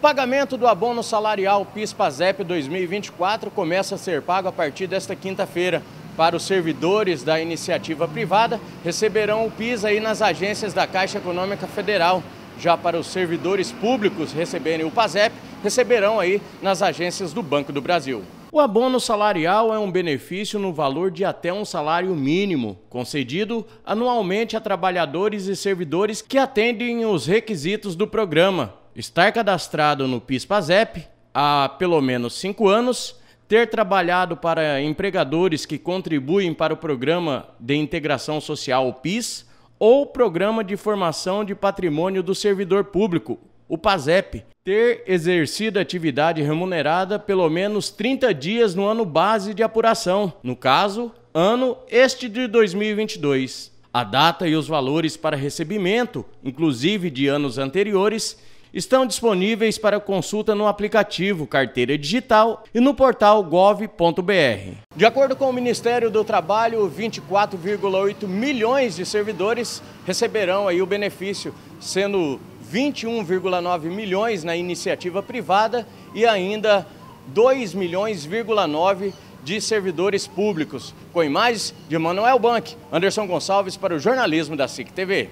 pagamento do abono salarial PIS-PASEP 2024 começa a ser pago a partir desta quinta-feira. Para os servidores da iniciativa privada, receberão o PIS aí nas agências da Caixa Econômica Federal. Já para os servidores públicos receberem o PASEP, receberão aí nas agências do Banco do Brasil. O abono salarial é um benefício no valor de até um salário mínimo, concedido anualmente a trabalhadores e servidores que atendem os requisitos do programa. Estar cadastrado no PIS-PASEP há pelo menos cinco anos, ter trabalhado para empregadores que contribuem para o Programa de Integração Social PIS ou Programa de Formação de Patrimônio do Servidor Público, o PASEP, ter exercido atividade remunerada pelo menos 30 dias no ano base de apuração, no caso, ano este de 2022. A data e os valores para recebimento, inclusive de anos anteriores, estão disponíveis para consulta no aplicativo Carteira Digital e no portal gov.br. De acordo com o Ministério do Trabalho, 24,8 milhões de servidores receberão aí o benefício, sendo 21,9 milhões na iniciativa privada e ainda 2 milhões,9 de servidores públicos. Com imagens de Manuel Bank, Anderson Gonçalves para o jornalismo da SIC TV.